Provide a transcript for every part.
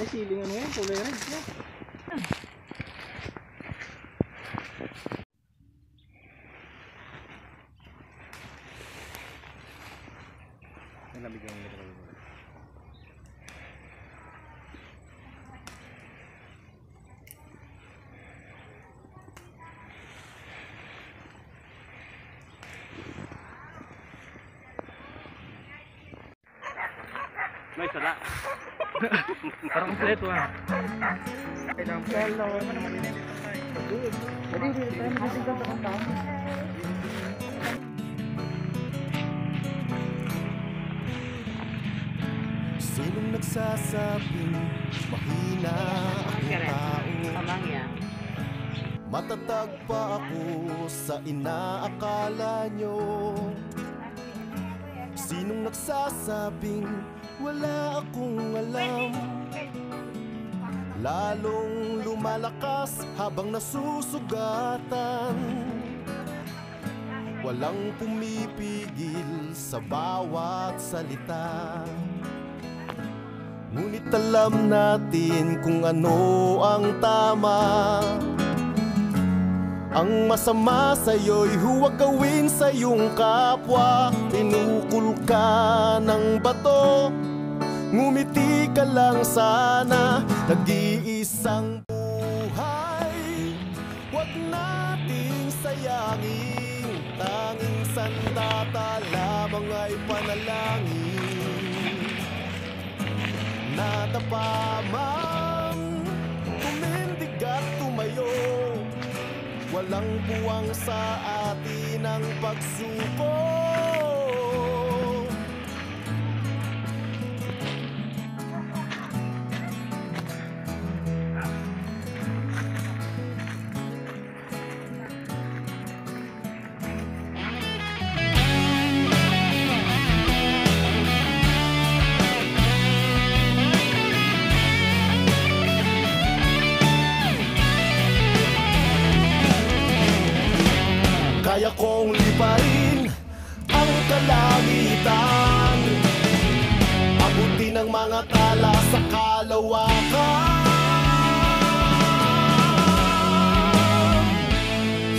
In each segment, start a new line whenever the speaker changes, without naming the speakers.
May siling ano yan, kulay red. Yeah. May nabigyan mo May sala. Parang kompleto ah. Sa tao.
Sinong nagsasabing mahina ang tao. Matatag pa ako sa inaakala nyo Sinong nagsasabing wala akong alam? Lalong lumalakas habang nasusugatan. Walang pumipigil sa bawat salita. Ngunit alam natin kung ano ang tama Ang masama sa'yo'y huwag gawin sa iyong kapwa. Tinukul ka ng bato Ngumiti ka lang sana. Nag-iisang buhay Huwag nating sayangin. Tanging sandata lamang ay panalangin. Nadapa man Tumindig at tumayo Walang puwang sa atin ang pagsuko kalawakan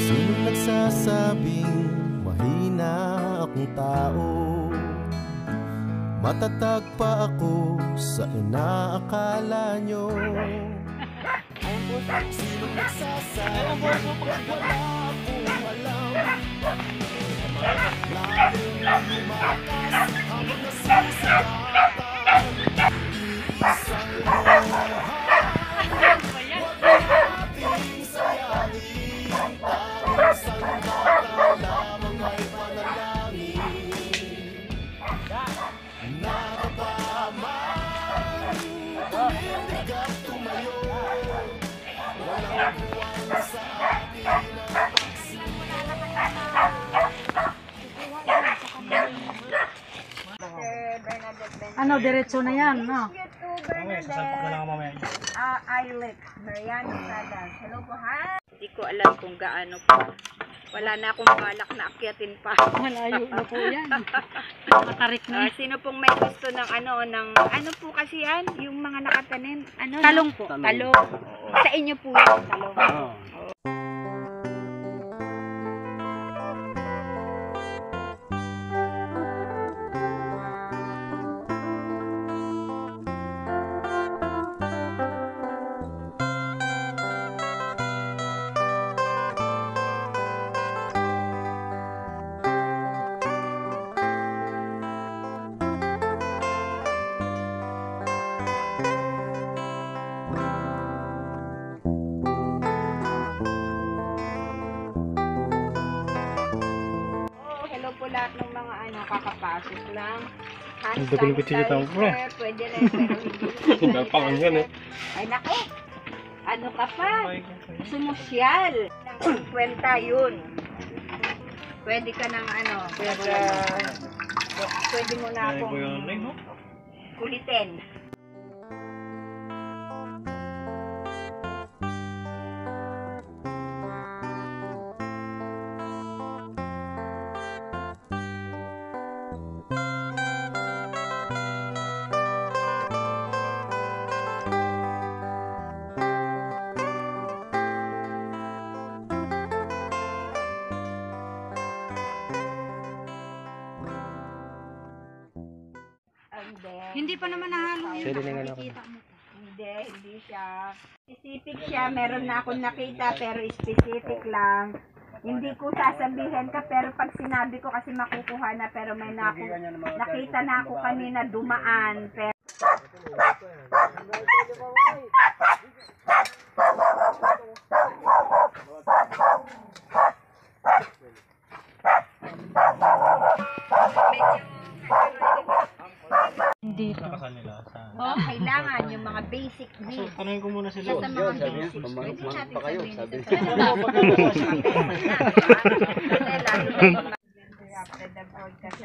Sinong nagsasabing mahina akong tao? Matatag pa ako sa inaakala nyo. Sinong nagsasabing wala akong alam? Lalong lumakas habang nasisigatan At tumayo Walang buwan sa atin ang
Ano, diretso na yan, no?
Na.
Ah, Islet, Mariano Sadas. Hello po, hi!
Hindi ko alam kung gaano pa. Wala na akong balak na akyatin pa.
Malayo na po yan. Matarik na.
Ah, sino pong may gusto ng ano, ng ano po kasi yan? Yung mga nakatanim. Ano? no?
Talong po.
Talong. Sa inyo po yan, talong.
Oo.
Oh, kakapasok lang.
Ang dami ng kutsilyo tao, bro.
Pwede rin, pero hindi.
Yan eh.
Ay, nako. Ano ka pa? Sumusyal. Ng 50 yun. Pwede ka ng ano, pwede, pwede mo na
Ay,
akong
ko yun. Ay, no?
kulitin. Hindi.
Pa naman nahalo yun.
Pwede na nga ako.
Nakikita mo.
Hindi, hindi siya. Specific siya, meron na akong nakita pero specific lang. Hindi ko sasabihin ka pero pag sinabi ko kasi makukuha na pero may naku, nakita na ako kanina dumaan pero oh, kailangan yung mga basic needs.
Tanungin ko muna sila.
sa mga basics. Pwede natin sabihin ito sa Kasi lalo na yung mga- after the broadcast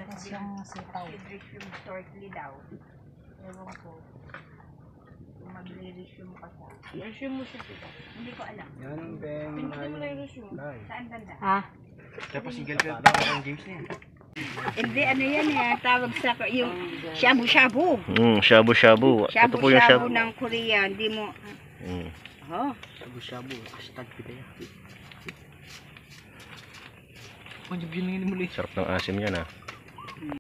mag-resume shortly daw. Ewan ko. Kung mag-resume pa siya.
Resume mo siya dito.
Hindi ko alam.
Yan ang bang.
Pindutin mo na yung resume.
Saan banda?
Ha?
Tapos single ka pa ang games na yan.
Hindi, ano yan eh, tawag sa yung shabu-shabu.
Mm, shabu-shabu. Ito po yung shabu.
Shabu-shabu ng Korea, hindi mo...
Mm.
Oh.
Shabu-shabu, hashtag pitayaki. Panjab yun lang muli.
Sarap ng asim yan ah. Mm.